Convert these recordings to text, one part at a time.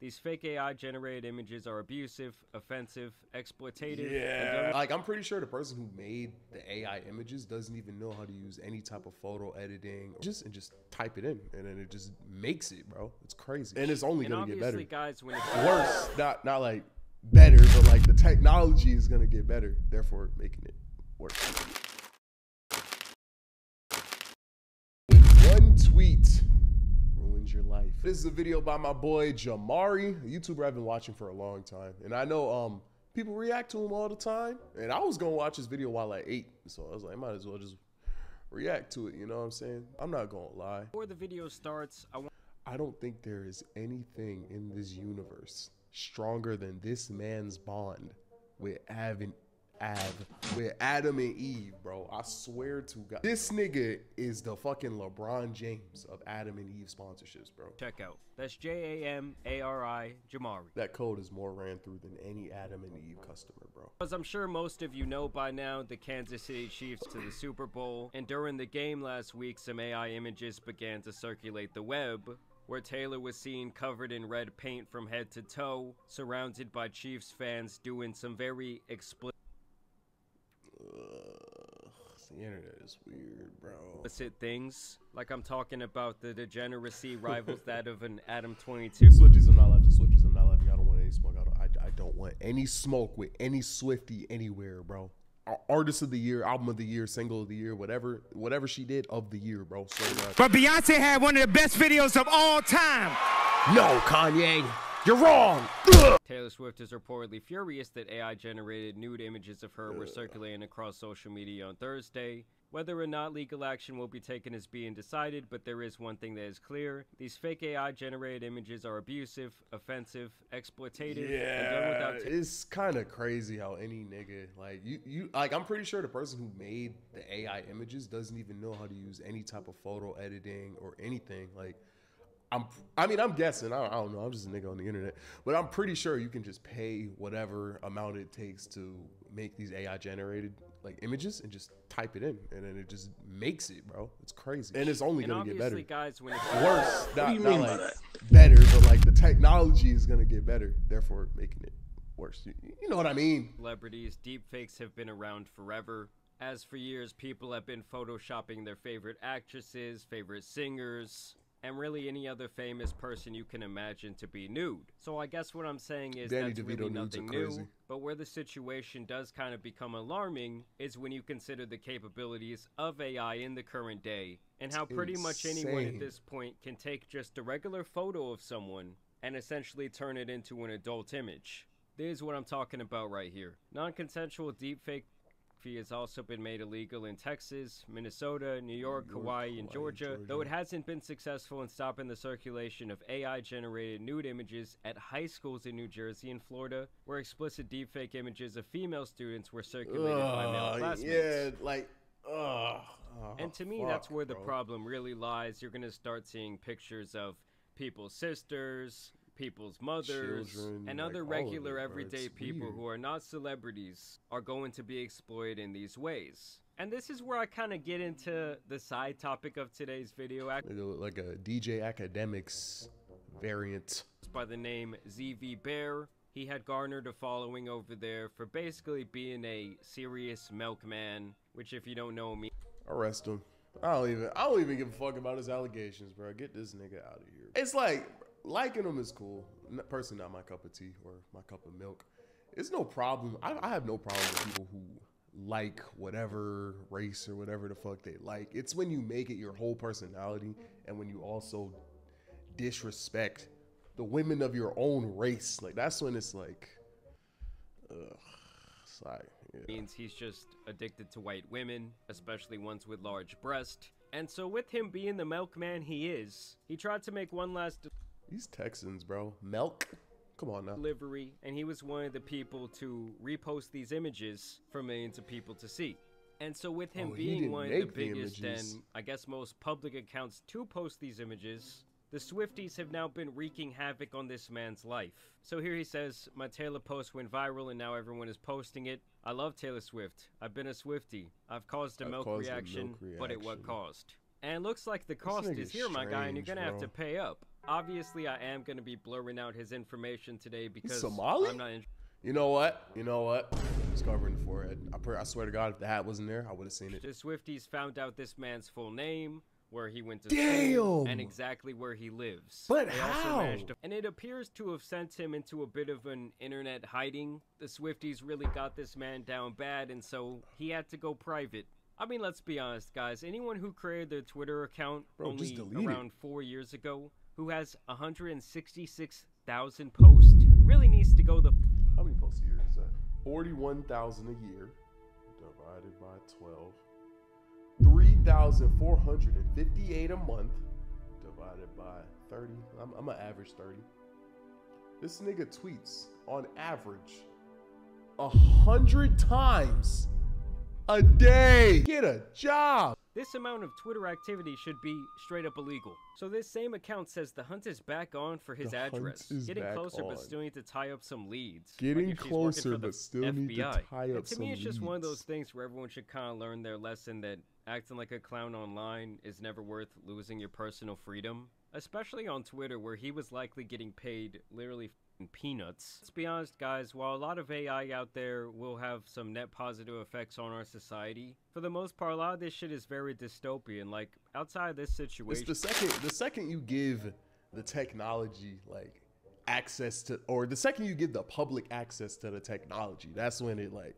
These fake AI generated images are abusive, offensive, exploitative. Yeah. Like, I'm pretty sure the person who made the AI images doesn't even know how to use any type of photo editing. Just and just type it in, and then it just makes it, bro. It's crazy, and it's only and gonna get better. guys, when it's worse, not not like better, but like the technology is gonna get better, therefore making it worse. One tweet ruins your life. This is a video by my boy Jamari, a YouTuber I've been watching for a long time. And I know um people react to him all the time. And I was gonna watch his video while I ate. So I was like, I might as well just react to it, you know what I'm saying? I'm not gonna lie. Before the video starts, I want I don't think there is anything in this universe stronger than this man's bond with Avin Av with Adam and Eve, bro. I swear to God. This nigga is the fucking LeBron James of Adam and Eve sponsorships, bro. Check out. That's J A M A R I Jamari. That code is more ran through than any Adam and Eve customer, bro. As I'm sure most of you know by now, the Kansas City Chiefs to the Super Bowl. And during the game last week, some AI images began to circulate the web where Taylor was seen covered in red paint from head to toe, surrounded by Chiefs fans doing some very explicit the internet is weird, bro. Opposite things, like I'm talking about the degeneracy rivals that of an Adam 22. Swifties, I'm not left. Swifties, I'm not left. I don't want any smoke. I don't, I, I don't want any smoke with any Swifty anywhere, bro. Artist of the year, album of the year, single of the year, whatever, whatever she did of the year, bro. So, uh, but Beyonce had one of the best videos of all time. No, Kanye. You're wrong. Taylor Swift is reportedly furious that AI generated nude images of her were circulating across social media on Thursday. Whether or not legal action will be taken is being decided, but there is one thing that is clear. These fake AI generated images are abusive, offensive, exploitative, yeah, it's kind of crazy how any nigga, like, you, you, like, I'm pretty sure the person who made the AI images doesn't even know how to use any type of photo editing or anything. Like, I'm, I mean, I'm guessing. I don't, I don't, know. I'm just a nigga on the internet, but I'm pretty sure you can just pay whatever amount it takes to make these AI generated like images and just type it in, and then it just makes it, bro. It's crazy, and it's only and gonna get better. guys, when it's worse, not, not like better, but like the technology is gonna get better, therefore making it worse. You, you know what I mean? Celebrities, deepfakes have been around forever. As for years, people have been photoshopping their favorite actresses, favorite singers, and really any other famous person you can imagine to be nude. So I guess what I'm saying is Danny that's DeVito really nothing new. But where the situation does kind of become alarming is when you consider the capabilities of AI in the current day and how pretty much anyone at this point can take just a regular photo of someone and essentially turn it into an adult image. This is what I'm talking about right here. Non-consensual deepfake has also been made illegal in Texas, Minnesota, New York, York Hawaii, and Georgia, Georgia, though it hasn't been successful in stopping the circulation of AI generated nude images at high schools in New Jersey and Florida, where explicit deepfake images of female students were circulated uh, by male classmates. Yeah, like, uh, and to me, fuck, that's where the bro. problem really lies. You're going to start seeing pictures of people's sisters, people's mothers, Children, and other regular everyday people weird. who are not celebrities are going to be exploited in these ways. And this is where I kind of get into the side topic of today's video. Like a DJ Akademiks variant. By the name ZV Bear. He had garnered a following over there for basically being a serious milkman, which if you don't know me... Arrest him. I don't even I don't even give a fuck about his allegations, bro. Get this nigga out of here. It's like liking them is cool. Personally, not my cup of tea or my cup of milk. It's no problem. I, I have no problem with people who like whatever race or whatever the fuck they like. It's when you make it your whole personality and when you also disrespect the women of your own race. Like that's when it's like, ugh. It's like, yeah. Means he's just addicted to white women, especially ones with large breasts. And so with him being the milkman he is, he tried to make one last these Texans, bro. Milk. Come on now. Delivery, and he was one of the people to repost these images for millions of people to see. And so, with him oh, being one of the biggest the and I guess most public accounts to post these images, the Swifties have now been wreaking havoc on this man's life. So here he says, My Taylor post went viral and now everyone is posting it. I love Taylor Swift. I've been a Swifty. I've caused a, I've milk, caused reaction, a milk reaction, but at what cost? And looks like the cost is here, my guy, and you're gonna have to pay up. Obviously, I am going to be blurring out his information today because Somali? I'm not interested. You know what? You know what? It's covering the forehead. I, pr- I swear to God, if the hat wasn't there, I would have seen it. The Swifties found out this man's full name, where he went to Damn! school, and exactly where he lives. But They how? to- and it appears to have sent him into a bit of an internet hiding. The Swifties really got this man down bad, and so he had to go private. I mean, let's be honest, guys. Anyone who created their Twitter account Bro, only delete it. around four years ago, who has 166,000 posts, really needs to go the How many posts a year is that? 41,000 a year divided by 12. 3,458 a month divided by 30. I'm, I'm gonna average 30. This nigga tweets on average a hundred times a day. Get a job. This amount of Twitter activity should be straight up illegal. So this same account says the hunt is back on for his The address. Getting closer, on. but still need to tie up some leads. Getting like if she's working closer, but still need to FBI. tie And up to me, some it's just one of those things where everyone should kind of learn their lesson that acting like a clown online is never worth losing your personal freedom. Especially on Twitter, where he was likely getting paid literally peanuts. Let's be honest, guys, while a lot of AI out there will have some net positive effects on our society, for the most part, a lot of this shit is very dystopian. Like, outside this It's situation, the second the second you give the technology like access to or the second you give the public access to the technology, that's when it like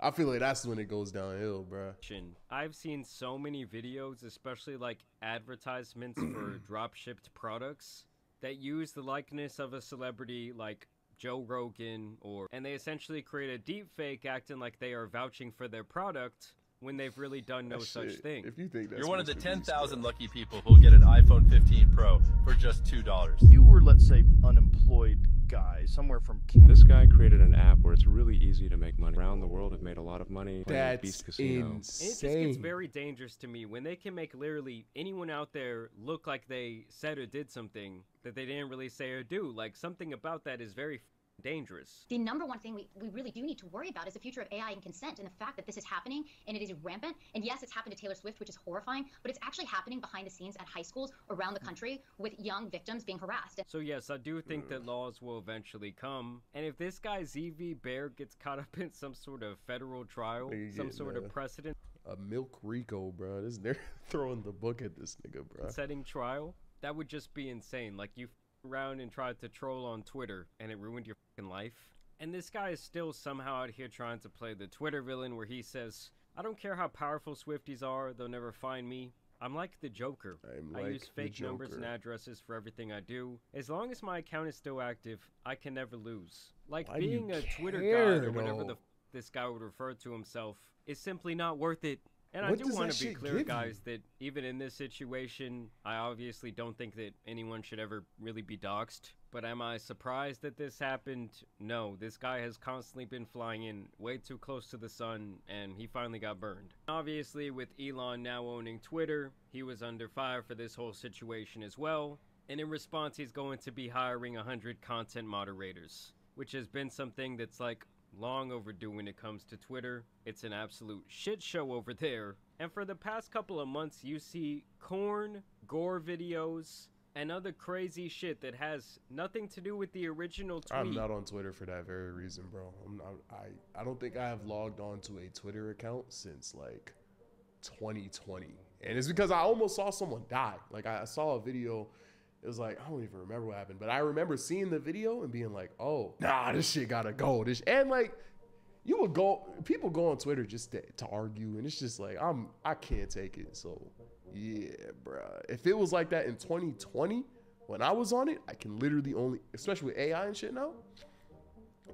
I feel like that's when it goes downhill, bruh. action. I've seen so many videos, especially like advertisements for drop shipped products, that use the likeness of a celebrity like Joe Rogan or and they essentially create a deep fake acting like they are vouching for their product when they've really done no That such shit, thing. If you think that's You're one of the 10,000 lucky people who'll get an iPhone 15 Pro for just $2. you were, let's say, unemployed guy somewhere from Kansas. This guy created an app where it's really easy to make money. Around the world have made a lot of money. playing That's Beast Casino. And it just gets very dangerous to me when they can make literally anyone out there look like they said or did something that they didn't really say or do. Like something about that is very f- dangerous. The number one thing we, we really do need to worry about is the future of AI and consent and the fact that this is happening and it is rampant. And yes, it's happened to Taylor Swift, which is horrifying, but it's actually happening behind the scenes at high schools around the country with young victims being harassed. So yes, I do think that laws will eventually come. And if this guy ZV Bear gets caught up in some sort of federal trial, some sort uh, of precedent A Milk Rico, bro. This they're throwing the book at this nigga, bro. setting trial, that would just be insane. Like you f- around and tried to troll on Twitter and it ruined your fucking life. And this guy is still somehow out here trying to play the Twitter villain where he says, I don't care how powerful Swifties are, they'll never find me. I'm like the Joker. I'm I use fake numbers and addresses for everything I do. As long as my account is still active, I can never lose. Like Why being a Twitter guy or whatever the f- this guy would refer to himself is simply not worth it. And I do want to be clear, give you? guys, that even in this situation, I obviously don't think that anyone should ever really be doxxed. But am I surprised that this happened? No. This guy has constantly been flying in way too close to the sun, and he finally got burned. Obviously, with Elon now owning Twitter, he was under fire for this whole situation as well. And in response, he's going to be hiring 100 content moderators, which has been something that's like long overdue when it comes to Twitter. It's an absolute shit show over there. And for the past couple of months, you see corn, gore videos, and other crazy shit that has nothing to do with the original tweet. I'm not on Twitter for that very reason, bro. I'm not, I I don't think I have logged on to a Twitter account since like 2020, and it's because I almost saw someone die. Like I, I saw a video. It was like I don't even remember what happened, but I remember seeing the video and being like, "Oh, nah, this shit gotta go." This and like, you would go. People go on Twitter just to, to argue, and it's just like I'm. I can't take it. So, yeah, bruh. If it was like that in 2020, when I was on it, I can literally only, especially with AI and shit now,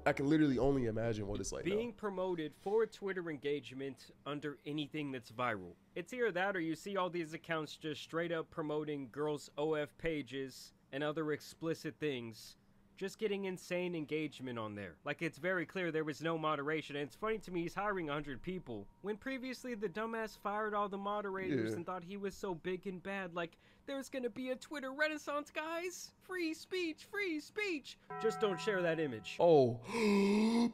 I can literally only imagine what it's like. now. being promoted for Twitter engagement under anything that's viral. It's either that or you see all these accounts just straight up promoting girls' OF pages and other explicit things. Just getting insane engagement on there. Like it's very clear there was no moderation. And it's funny to me he's hiring 100 people when previously the dumbass fired all the moderators Yeah. and thought he was so big and bad. Like there's gonna be a Twitter renaissance, guys. Free speech, free speech. Just don't share that image. Oh.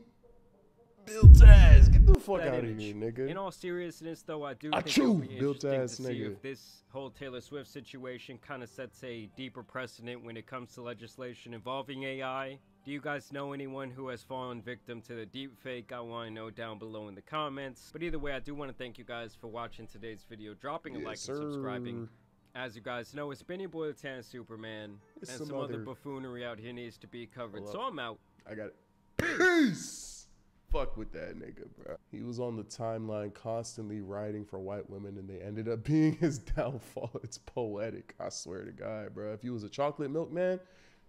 Built ass. The fuck out of here, nigga. In all seriousness, though, I do I think it'll chew, be built interesting to see nigga. if this whole Taylor Swift situation kind of sets a deeper precedent when it comes to legislation involving AI. Do you guys know anyone who has fallen victim to the deepfake? I want to know down below in the comments. But either way, I do want to thank you guys for watching today's video, dropping a Yes, like and subscribing. As you guys know, it's been your boy, the Tan Superman, It's and some some, other other- buffoonery out here needs to be covered. So. I'm out. I got it. Peace. Fuck with that nigga, bro. He was on the timeline constantly writing for white women, and they ended up being his downfall. It's poetic. I swear to God, bro. If he was a chocolate milkman,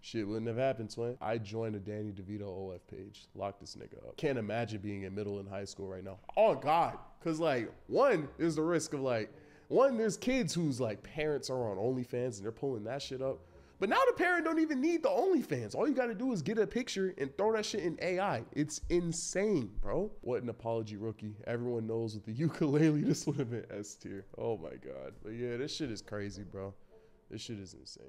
shit wouldn't have happened, twin. I joined a Danny DeVito OF page. Lock this nigga up. Can't imagine being in middle and high school right now. Oh God, because like one is the risk of like one. There's kids whose like parents are on OnlyFans and they're pulling that shit up. But now the parent don't even need the OnlyFans. All you got to do is get a picture and throw that shit in AI. It's insane, bro. What an apology, rookie. Everyone knows with the ukulele, this would have been S tier. Oh my god. But yeah, this shit is crazy, bro. This shit is insane.